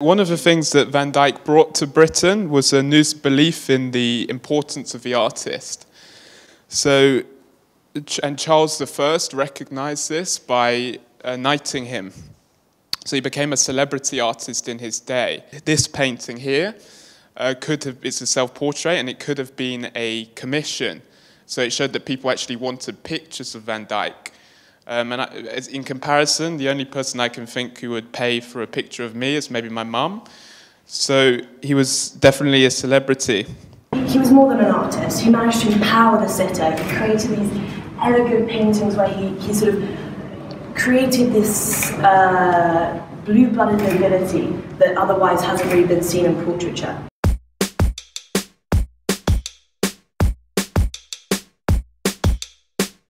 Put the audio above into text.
One of the things that Van Dyck brought to Britain was a new belief in the importance of the artist. So, and Charles I recognized this by uh, knighting him. So he became a celebrity artist in his day. This painting here uh, could have, it's a self-portrait and it could have been a commission. So it showed that people actually wanted pictures of Van Dyck. Um, and I, in comparison, the only person I can think who would pay for a picture of me is maybe my mum. So he was definitely a celebrity. He was more than an artist. He managed to empower the sitter. He created these elegant paintings where he, he sort of created this uh, blue-blooded nobility that otherwise hasn't really been seen in portraiture.